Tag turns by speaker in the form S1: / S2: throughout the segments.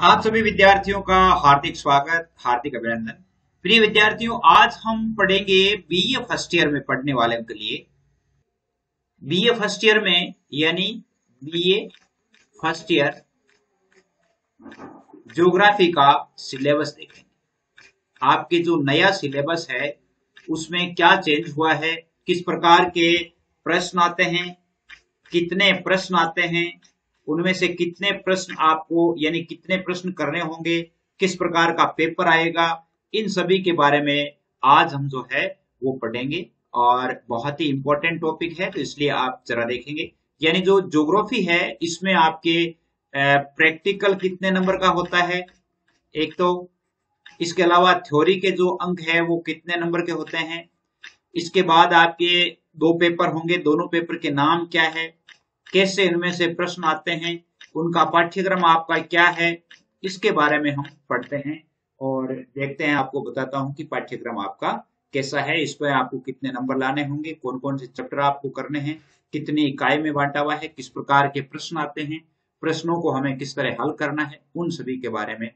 S1: आप सभी विद्यार्थियों का हार्दिक स्वागत, हार्दिक अभिनंदन। प्रिय विद्यार्थियों, आज हम पढ़ेंगे बीए फ़र्स्ट ईयर में पढ़ने वाले के लिए। बीए फ़र्स्ट ईयर में, यानी बीए फ़र्स्ट ईयर ज्योग्राफी का सिलेबस देखेंगे। आपके जो नया सिलेबस है, उसमें क्या चेंज हुआ है, किस प्रकार के प्रश्न आते हैं, कितने प्रश्न आते हैं उनमें से कितने प्रश्न आपको, यानी कितने प्रश्न करने होंगे, किस प्रकार का पेपर आएगा, इन सभी के बारे में आज हम जो है वो पढ़ेंगे। और बहुत ही इंपॉर्टेंट टॉपिक है तो इसलिए आप जरा देखेंगे। यानी जो ज्योग्राफी है, इसमें आपके प्रैक्टिकल कितने नंबर का होता है? एक तो इसके अलावा थ्योरी के जो अंक है, वो कितने नंबर के होते हैं? इसके बाद आपके दो पेपर होंगे, दोनों पेपर के नाम क्या है? कैसे इनमें से प्रश्न आते हैं, उनका पाठ्यक्रम आपका क्या है, इसके बारे में हम पढ़ते हैं और देखते हैं, आपको बताता हूँ कि पाठ्यक्रम आपका कैसा है, इस पर आपको कितने नंबर लाने होंगे कौन कौन से चैप्टर आपको करने हैं, कितनी इकाई में बांटा हुआ है, किस प्रकार के प्रश्न आते हैं, प्रश्नों को हमें किस तरह हल करना है, उन सभी के बारे में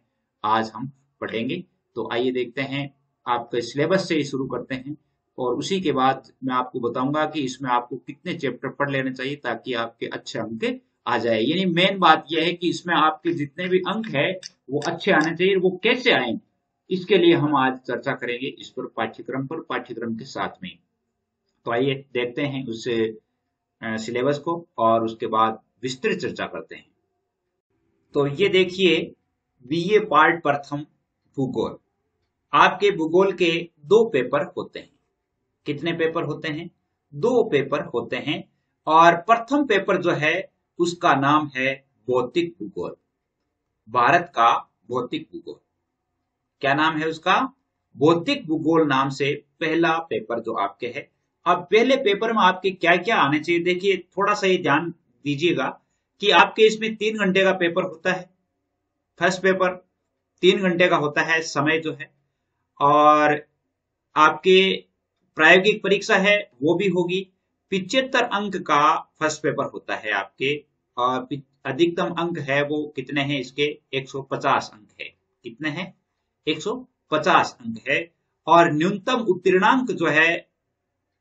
S1: आज हम पढ़ेंगे। तो आइए देखते हैं, आपके सिलेबस से ही शुरू करते हैं। और उसी के बाद मैं आपको बताऊँगा कि इसमें आपको कितने चैप्टर पढ़ लेने चाहिए ताकि आपके अच्छे अंक आ जाए। यानी मेन बात यह है कि इसमें आपके जितने भी अंक है, वो अच्छे आने चाहिए वो कैसे आए, इसके लिए हम आज चर्चा करेंगे इस पर पाठ्यक्रम पर, पाठ्यक्रम के साथ में। तो आइए देखते हैं उस सिलेबस को और उसके बाद विस्तृत चर्चा करते हैं। तो ये देखिए बीए पार्ट प्रथम भूगोल। आपके भूगोल के दो पेपर होते हैं। कितने पेपर होते हैं? दो पेपर होते हैं और प्रथम पेपर जो है, उसका नाम है भौतिक भूगोल। भारत का भौतिक भूगोल। क्या नाम है उसका? भौतिक भूगोल नाम से पहला पेपर जो आपके है। अब पहले पेपर में आपके क्या क्या आने चाहिए? देखिए, थोड़ा सा ये ध्यान दीजिएगा कि आपके इसमें तीन घंटे का पेपर होता है। फ़र्स्ट पेपर, तीन घंटे का होता है, समय जो है। और आपके प्रायोगिक परीक्षा है, वो भी होगी। पिछहत्तर अंक का फ़र्स्ट पेपर होता है आपके, और अधिकतम अंक है वो कितने हैं इसके? 150 अंक है। कितने हैं? 150 अंक है। और न्यूनतम उत्तीर्णांक जो है,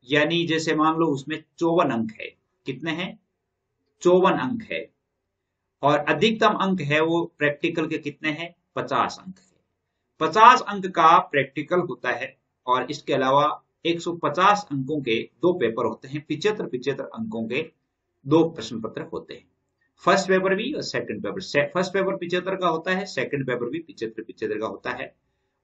S1: यानी जैसे मान लो उसमें चौवन अंक है। कितने हैं? चौवन अंक है। और अधिकतम अंक है वो प्रैक्टिकल के कितने हैं? पचास अंक है। पचास अंक का प्रैक्टिकल होता है, और इसके अलावा 150 अंकों के दो पेपर होते हैं पिछहत्तर पिछहत्तर अंकों के दो प्रश्न पत्र होते हैं। फ़र्स्ट पेपर भी और सेकंड पेपर फ़र्स्ट पेपर पिछहत्तर का होता है सेकंड पेपर भी पिछहत्तर पिछहत्तर का होता है।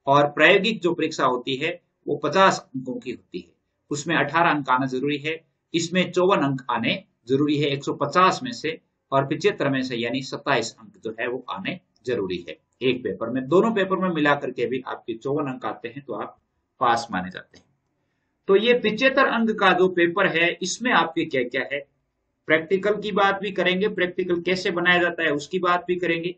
S1: और प्रायोगिक जो परीक्षा होती है, वो 50 अंकों की होती है। उसमें 18 अंक आना ज़रूरी है, इसमें चौवन अंक आने ज़रूरी है 150 में से और पिछहत्तर में से यानी 27 अंक जो है, वो आने ज़रूरी है। एक पेपर में, दोनों पेपर में मिलाकर के भी आपके चौवन अंक आते हैं तो आप पास माने जाते हैं। तो ये पिछहत्तर अंक का जो पेपर है, इसमें आपके क्या क्या है? प्रैक्टिकल की बात भी करेंगे प्रैक्टिकल कैसे बनाया जाता है, उसकी बात भी करेंगे।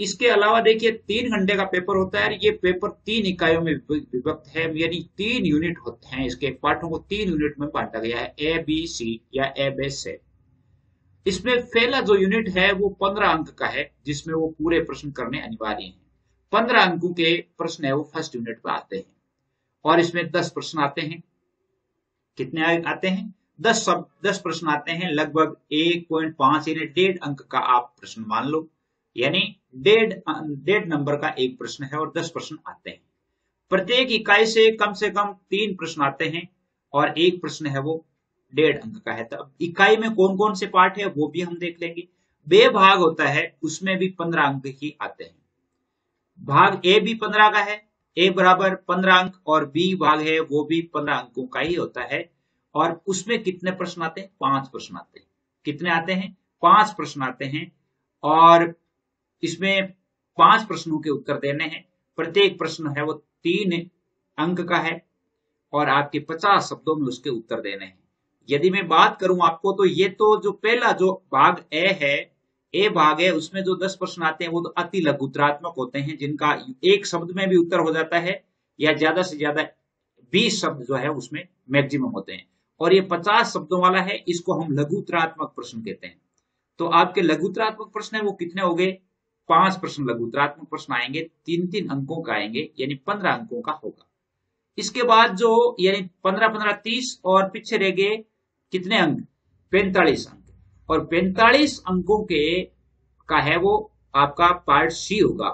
S1: इसके अलावा देखिए, तीन घंटे का पेपर होता है, ये पेपर तीन इकाइयों में विभक्त है, यानी तीन यूनिट होते हैं। इसके पाठों को तीन यूनिट में बांटा गया है ए बी सी या ए बे से इसमें पहला जो यूनिट है, वो पंद्रह अंक का है, जिसमें वो पूरे प्रश्न करने अनिवार्य है। पंद्रह अंकों के प्रश्न है, वो फ़र्स्ट यूनिट में आते हैं। और इसमें दस प्रश्न आते हैं। कितने आते हैं? दस सब, दस प्रश्न आते हैं, लगभग एक पॉइंट पाँच यानी डेढ़ अंक का आप प्रश्न मान लो। यानी डेढ़ डेढ़ नंबर का एक प्रश्न है और दस प्रश्न आते हैं। प्रत्येक इकाई से कम से कम तीन प्रश्न आते हैं और एक प्रश्न है वो डेढ़ अंक का है। तो इकाई में कौन कौन से पार्ट है वो भी हम देख लेंगे। बे भाग होता है, उसमें भी पंद्रह अंक ही आते हैं। भाग ए भी पंद्रह का है ए बराबर पंद्रह अंक और बी भाग है, वो भी पंद्रह अंकों का ही होता है। और उसमें कितने प्रश्न आते हैं? पाँच प्रश्न आते हैं। कितने आते हैं? पाँच प्रश्न आते हैं। और इसमें पाँच प्रश्नों के उत्तर देने हैं। प्रत्येक प्रश्न है, वो तीन अंक का है और आपके पचास शब्दों में उसके उत्तर देने हैं। यदि मैं बात करूँ आपको तो ये तो जो पहला जो भाग ए है ए भाग है, उसमें जो दस प्रश्न आते हैं, वो तो अति लघुत्रात्मक होते हैं, जिनका एक शब्द में भी उत्तर हो जाता है, या ज़्यादा से ज़्यादा बीस शब्द जो है, उसमें मैक्सिमम होते हैं। और ये पचास शब्दों वाला है, इसको हम लघुत्रात्मक प्रश्न कहते हैं। तो आपके लघुत्रात्मक प्रश्न है, वो कितने हो गए? पाँच प्रश्न लघु उत्तरात्मक प्रश्न आएँगे तीन तीन अंकों का आएँगे, यानी पंद्रह अंकों का होगा। इसके बाद जो, यानी पंद्रह पंद्रह, तीस, और पीछे रह गए कितने अंक? पैंतालीस अंक। और पैंतालीस अंकों के का है वो आपका पार्ट सी होगा।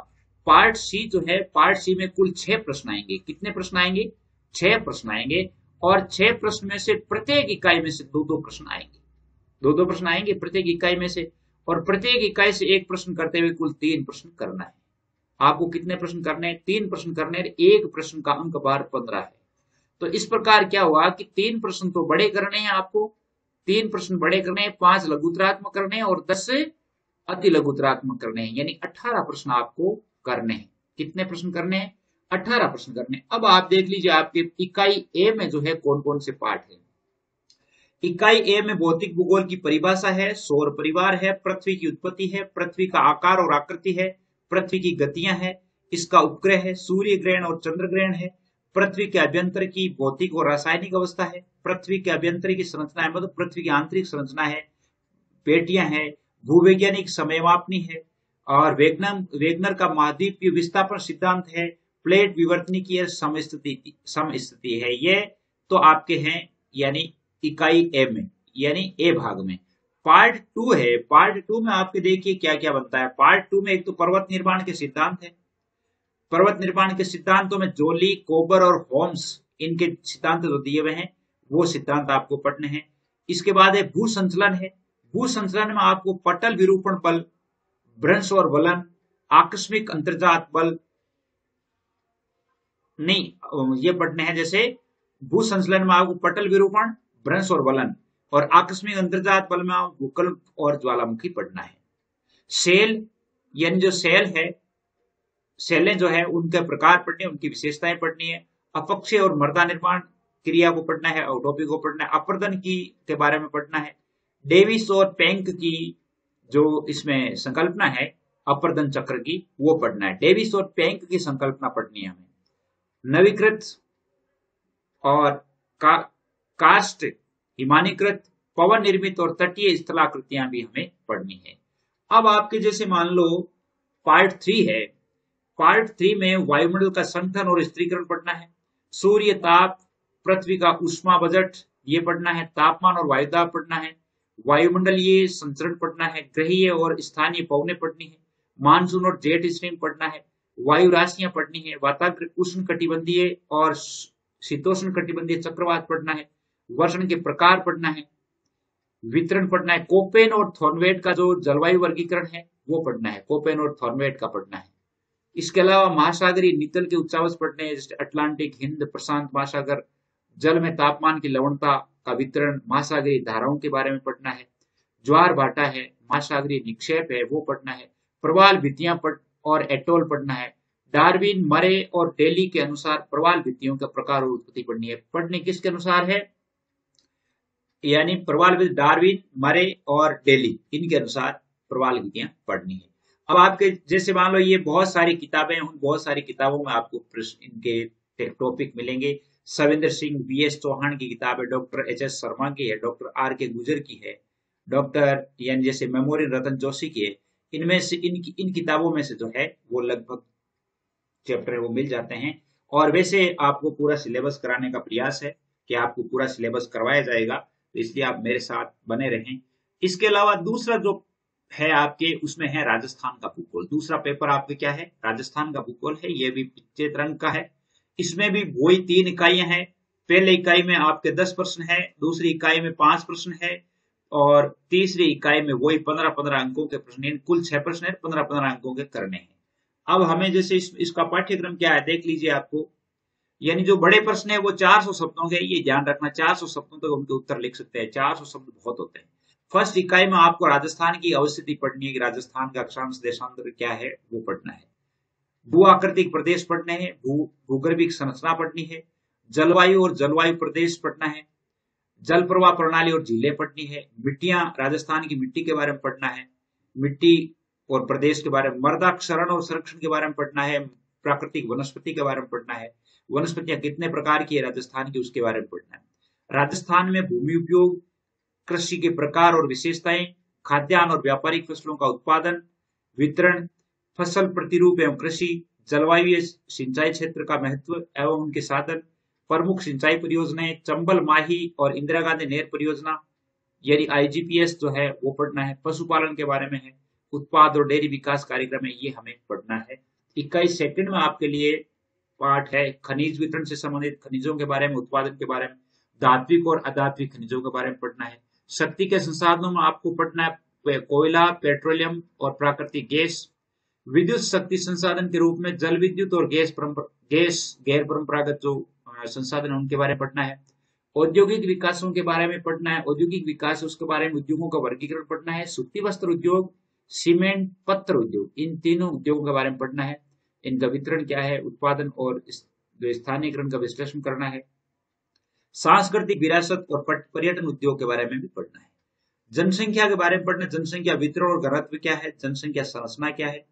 S1: पार्ट सी जो है पार्ट सी में कुल छह प्रश्न आएँगे। कितने प्रश्न आएँगे? छह प्रश्न आएँगे और छह प्रश्न में से प्रत्येक इकाई में से दो दो प्रश्न आएँगे। दो दो प्रश्न आएँगे प्रत्येक इकाई में से और प्रत्येक इकाई से एक प्रश्न करते हुए कुल तीन प्रश्न करना है। आपको कितने प्रश्न करने हैं? तीन प्रश्न करने हैं। एक प्रश्न का अंक बार पंद्रह है। तो इस प्रकार क्या हुआ कि तीन प्रश्न तो बड़े करने हैं आपको तीन प्रश्न बड़े करने हैं पाँच लघुतरात्मक करने हैं और दस अति लघुतरात्मक करने हैं। यानी अठारह प्रश्न आपको करने हैं। कितने प्रश्न करने हैं? अठारह प्रश्न करने अब आप देख लीजिए आपके इकाई ए में जो है कौन कौन से पार्ट है। इकाई ए में भौतिक भूगोल की परिभाषा है, सौर परिवार है, पृथ्वी की उत्पत्ति है, पृथ्वी का आकार और आकृति है, पृथ्वी की गतियाँ है, इसका उपग्रह है, सूर्य ग्रहण और चंद्र ग्रहण है पृथ्वी के अभ्यंतर की भौतिक और रासायनिक अवस्था है, पृथ्वी के अभ्यंतर की संरचना है मतलब पृथ्वी की आंतरिक संरचना है, पेटियाँ है, भूवैज्ञानिक समय मापनी है, और वेगनम, वेगनर का महाद्वीपीय विस्थापन सिद्धांत है, प्लेट विवर्तनी की समस्थिति समस्थिति है ये तो आपके हैं, यानी इकाई ए में, यानी ए भाग में। पार्ट टू है, पार्ट टू में आपके देखिए क्या क्या बनता है। पार्ट टू में एक तो पर्वत निर्माण के सिद्धांत है पर्वत निर्माण के सिद्धांतों में जोली, कोबर और होम्स, इनके सिद्धांत जो दिए हुए हैं, वो सिद्धांत आपको पढ़ने हैं। इसके बाद है भू संचलन है। भू संचलन में आपको पटल विरूपण बल भ्रंश और वलन, आकस्मिक अंतर्जात बल, नहीं, ये पढ़ने हैं जैसे भू संचलन में आपको पटल विरूपण भ्रंश और वलन, और आकस्मिक अंतर्जात बल में आपको भूकल्प और ज्वालामुखी पढ़ना है। सेल, यानी जो सेल है सेलें जो है उनके प्रकार पढ़ने उनकी विशेषताएँ पढ़नी है। अपक्षय और मर्दा निर्माण क्रिया को पढ़ना है औटोपी को पढ़ना है अपर्दन की के बारे में पढ़ना है। डेविस और पेंक की जो इसमें संकल्पना है अपर्दन चक्र की वो पढ़ना है। डेविस और पेंक की संकल्पना पढ़नी है हमें। नवीकृत और का, कास्ट हिमानीकृत पवन निर्मित और तटीय स्थलाकृतियाँ भी हमें पढ़नी है। अब आपके जैसे मान लो पार्ट थ्री है पार्ट थ्री में वायुमंडल का संगठन और स्त्रीकरण पढ़ना है सूर्य ताप पृथ्वी का उष्मा बजट ये पढ़ना है तापमान और वायुदाब पढ़ना है वायुमंडलीय संचरण पढ़ना है ग्रहीय और स्थानीय पवने पढ़नी है मानसून और जेट स्ट्रीम पढ़ना है वायु राशियाँ पढ़नी है वातावरण उष्ण कटिबंधीय और शीतोष्ण कटिबंधीय चक्रवात पढ़ना है वर्षण के प्रकार पढ़ना है वितरण पढ़ना है कोपेन और थॉर्नवेट का जो जलवायु वर्गीकरण है वो पढ़ना है कोपेन और थॉर्नवेट का पढ़ना है इसके अलावा महासागरीय नितल के उच्चावच पढ़ने हैं जैसे अटलांटिक हिंद प्रशांत महासागर, जल में तापमान की लवणता का वितरण महासागरीय धाराओं के बारे में पढ़ना है। ज्वार भाटा है, महासागरीय निक्षेप है, वो पढ़ना है। प्रवाल भित्तियाँ पढ़ और एटोल पढ़ना है। डार्विन मरे और डेली के अनुसार प्रवाल भित्तियों का प्रकार और उत्पत्ति पढ़नी है। पढ़ने किसके अनुसार है? यानी प्रवाल डार्विन, मरे और डेली, इनके अनुसार प्रवाल भित्तियाँ पढ़नी है। अब आपके, जैसे मान लो ये बहुत सारी किताबें, उन बहुत सारी किताबों में आपको प्रश्न, इनके टॉपिक मिलेंगे। सविंदर सिंह बी एस चौहान की किताब है, डॉक्टर एच एस शर्मा की है, डॉक्टर आर के गुजर की है, डॉक्टर यानी जैसे मेमोरियल रतन जोशी की है। इनमें से, इन इन किताबों में से जो है, वो लगभग चैप्टर वो मिल जाते हैं। और वैसे आपको पूरा सिलेबस कराने का प्रयास है कि आपको पूरा सिलेबस करवाया जाएगा तो इसलिए आप मेरे साथ बने रहें। इसके अलावा दूसरा जो है आपके उसमें है राजस्थान का भूगोल। दूसरा पेपर आपके क्या है? राजस्थान का भूगोल है ये भी चेत रंग का है। इसमें भी वही तीन इकाइयाँ हैं। पहले इकाई में आपके दस प्रश्न है दूसरी इकाई में पाँच प्रश्न है और तीसरी इकाई में वही पंद्रह पंद्रह अंकों के प्रश्न कुल छह प्रश्न है पंद्रह पंद्रह अंकों के करने हैं। अब हमें जैसे इस, इसका पाठ्यक्रम क्या है देख लीजिए आपको। यानी जो बड़े प्रश्न है वो 400 शब्दों के ये ध्यान रखना 400 शब्दों तक तो उनके उत्तर लिख सकते हैं। 400 शब्द बहुत होते हैं। फ़र्स्ट इकाई में आपको राजस्थान की अवस्थिति पढ़नी है कि राजस्थान का अक्षांश देशांतर क्या है, वो पढ़ना है। भू आकृतिक प्रदेश पढ़ने हैं, भू, भूगर्भिक संरचना पढ़नी है, जलवायु और जलवायु प्रदेश पढ़ना है, जल प्रवाह प्रणाली और झीलें पढ़नी है, मिट्टियाँ राजस्थान की मिट्टी के बारे में पढ़ना है, मिट्टी और प्रदेश के बारे में मृदा क्षरण और संरक्षण के बारे में पढ़ना है, प्राकृतिक वनस्पति के बारे में पढ़ना है, वनस्पतियाँ कितने प्रकार की है राजस्थान की उसके बारे में पढ़ना है। राजस्थान में भूमि उपयोग कृषि के प्रकार और विशेषताएँ, खाद्यान्न और व्यापारिक फ़सलों का उत्पादन, वितरण, फ़सल प्रतिरूप एवं कृषि, जलवायु सिंचाई क्षेत्र का महत्व एवं उनके साधन, प्रमुख सिंचाई परियोजनाएँ, चंबल माही और इंदिरा गांधी नहर परियोजना, यानी आईजीपीएस जो है, वो पढ़ना है। पशुपालन के बारे में है। उत्पाद और डेयरी विकास कार्यक्रम है ये हमें पढ़ना है। इक्कीस सेकंड में आपके लिए पाठ है। खनिज वितरण से संबंधित खनिजों के बारे में, उत्पादन के बारे में धात्विक और अधात्विक खनिजों के बारे में पढ़ना है। शक्ति के संसाधनों में आपको पढ़ना है कोयला, पेट्रोलियम और प्राकृतिक गैस, विद्युत शक्ति संसाधन के रूप में जल विद्युत और गैस गैस गैर परंपरागत जो संसाधन उनके बारे में पढ़ना है। औद्योगिक विकासों के बारे में पढ़ना है। औद्योगिक विकास, उसके बारे में उद्योगों का वर्गीकरण पढ़ना है। सूती वस्त्र उद्योग, सीमेंट, पत्र उद्योग, इन तीनों उद्योगों के बारे में पढ़ना है। इनका वितरण क्या है? उत्पादन और स्थानीयकरण का विश्लेषण करना है। सांस्कृतिक विरासत और पर्यटन उद्योग के बारे में भी पढ़ना है। जनसंख्या के बारे में पढ़ना, जनसंख्या वितरण और घनत्व क्या है, जनसंख्या संरचना क्या है?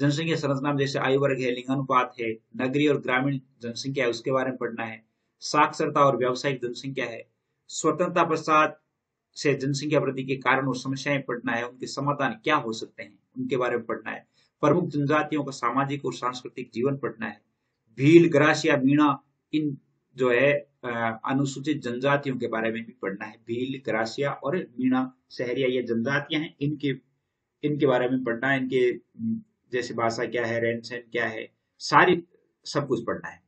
S1: जनसंख्या संरचना में जैसे आयु वर्ग है, लिंगानुपात है, नगरीय और ग्रामीण जनसंख्या है, उसके बारे में पढ़ना है। साक्षरता और व्यावसायिक जनसंख्या है। स्वतंत्रता पश्चात से जनसंख्या वृद्धि के कारण और समस्याएँ पढ़ना है, उनके समाधान क्या हो सकते हैं, उनके बारे में पढ़ना है। प्रमुख जनजातियों का सामाजिक और सांस्कृतिक जीवन पढ़ना है। भील, ग्रासिया, मीणा, इन जो है अनुसूचित जनजातियों के बारे में भी पढ़ना है। भील, ग्रासिया और मीणा, शहरिया, ये जनजातियाँ हैं, इनके इनके बारे में पढ़ना है, इनके जैसे भाषा क्या है, रहन सहन क्या है, सारी, सब कुछ पढ़ना है।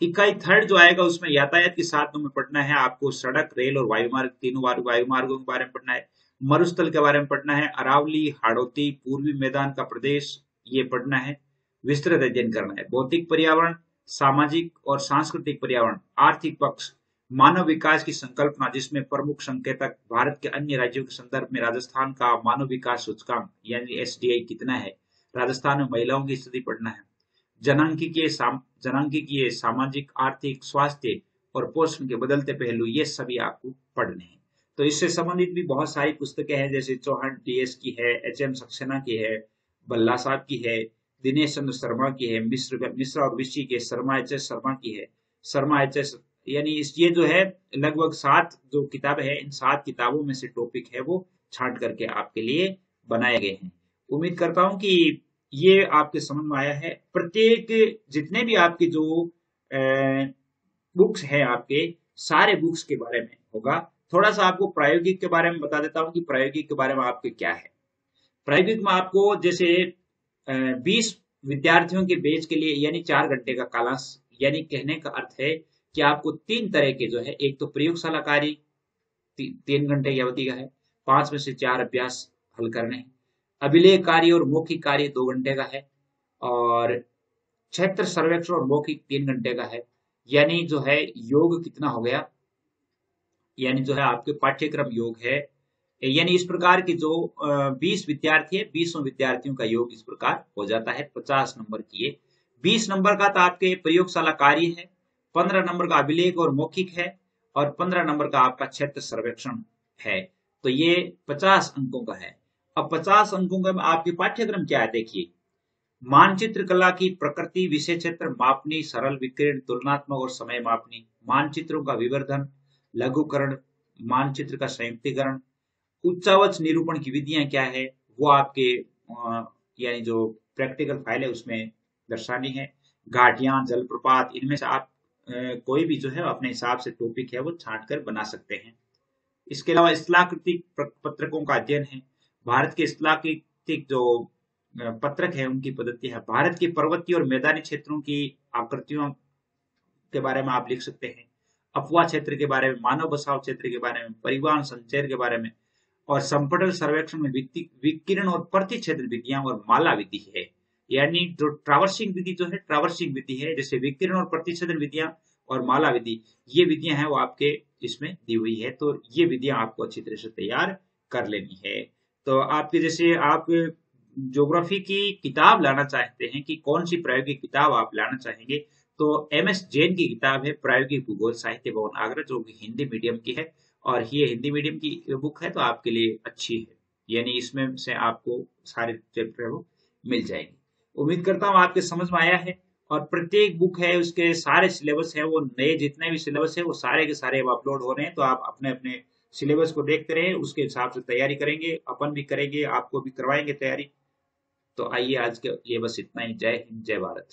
S1: इकाई थर्ड जो आएगा, उसमें यातायात के साथ में पढ़ना है, आपको सड़क, रेल और वायुमार्ग, तीनों वायु मार्गों के बारे में पढ़ना है, मरुस्थल के बारे में पढ़ना है, अरावली, हाड़ौती, पूर्वी मैदान का प्रदेश, ये पढ़ना है, विस्तृत अध्ययन करना है। भौतिक पर्यावरण सामाजिक और सांस्कृतिक पर्यावरण आर्थिक पक्ष मानव विकास की संकल्पना जिसमें प्रमुख संकेतक भारत के अन्य राज्यों के संदर्भ में राजस्थान का मानव विकास सूचकांक यानी एस कितना है? राजस्थान में महिलाओं की स्थिति पढ़ना है। जनांकिकीय साम, जनांकिकीय सामाजिक आर्थिक स्वास्थ्य और पोषण के बदलते पहलू ये सभी आपको पढ़ने हैं। तो इससे संबंधित भी बहुत सारी पुस्तकें हैं जैसे चौहान टीएस की है एच एम सक्सेना की है बल्ला साहब की है दिनेश चंद्र शर्मा की है, मिश्र मिश्रा और विशी के शर्मा एच एस शर्मा की है। शर्मा एच एस यानी ये जो है, लगभग सात जो किताब है, इन सात किताबों में से टॉपिक है वो छांट करके आपके लिए बनाए गए हैं। उम्मीद करता हूँ कि ये आपके समझ में आया है। प्रत्येक जितने भी आपके जो बुक्स है आपके, सारे बुक्स के बारे में होगा। थोड़ा सा आपको प्रायोगिक के बारे में बता देता हूँ कि प्रायोगिक के बारे में आपके क्या है। प्रायोगिक में आपको जैसे 20 विद्यार्थियों के बेच के लिए यानी चार घंटे का कालांश यानी कहने का अर्थ है कि आपको तीन तरह के जो है एक तो प्रयोगशाला कार्य ती, तीन घंटे की अवधि का है पाँच में से चार अभ्यास हल करने अभिलेख कार्य और मौखिक कार्य दो घंटे का है और क्षेत्र सर्वेक्षण और मौखिक तीन घंटे का है। यानी जो है योग कितना हो गया? यानी जो है आपके पाठ्यक्रम योग है यानी इस प्रकार की जो 20 विद्यार्थी है, बीसों विद्यार्थियों का योग इस प्रकार हो जाता है। 50 नंबर की ये 20 नंबर का तो आपके प्रयोगशाला कार्य है 15 नंबर का अभिलेख और मौखिक है, और 15 नंबर का आपका क्षेत्र सर्वेक्षण है। तो ये 50 अंकों का है। अब 50 अंकों का आपके पाठ्यक्रम क्या है? देखिए, मानचित्र कला की प्रकृति, विषय क्षेत्र, मापनी, सरल विकिरण, तुलनात्मक और समय मापनी, मानचित्रों का विवर्धन, लघुकरण, मानचित्र का संयुक्तिकरण उच्चावच निरूपण की विधियाँ क्या है, वो आपके यानी जो प्रैक्टिकल फ़ाइल है उसमें दर्शानी है। घाटियाँ, जलप्रपात, इनमें से आप कोई भी जो है अपने हिसाब से टॉपिक है वो छांट कर बना सकते हैं। इसके अलावा इस्लाकृतिक पत्रकों का अध्ययन है। भारत के इस्लाकृतिक जो पत्रक है उनकी पद्धति है। भारत की पर्वतीय और मैदानी क्षेत्रों की आकृतियों के बारे में आप लिख सकते हैं। अफवाह क्षेत्र के बारे में, मानव बसाव क्षेत्र के बारे में, परिवहन संचय के बारे में और संपटल सर्वेक्षण में विकिरण और प्रति क्षेत्र विधियाँ और माला विधि है। यानी जो ट्रावर्सिंग विधि जो है ट्रावर्सिंग विधि है, जैसे विकिरण और प्रति क्षेत्र विधियाँ और माला विधि, ये विधियाँ हैं वो आपके इसमें दी हुई है। तो ये विधियाँ आपको अच्छी तरह से तैयार कर लेनी है। तो आपके जैसे आप ज्योग्राफी की किताब लाना चाहते हैं कि कौन सी प्रायोगिक किताब आप लाना चाहेंगे तो एम एस जैन की किताब है प्रायोगिक भूगोल साहित्य भवन आगरा, जो कि हिंदी मीडियम की है। और ये हिंदी मीडियम की बुक है तो आपके लिए अच्छी है। यानी इसमें से आपको सारे चैप्टर वो मिल जाएँगे। उम्मीद करता हूँ आपके समझ में आया है और प्रत्येक बुक है, उसके सारे सिलेबस है, वो नए जितने भी सिलेबस है, वो सारे के सारे अब अपलोड हो रहे हैं तो आप अपने अपने सिलेबस को देखते रहे, उसके हिसाब से तैयारी करेंगे, अपन भी करेंगे, आपको भी करवाएँगे तैयारी। तो आइए आज के लिए बस इतना ही। जय हिंद, जय भारत।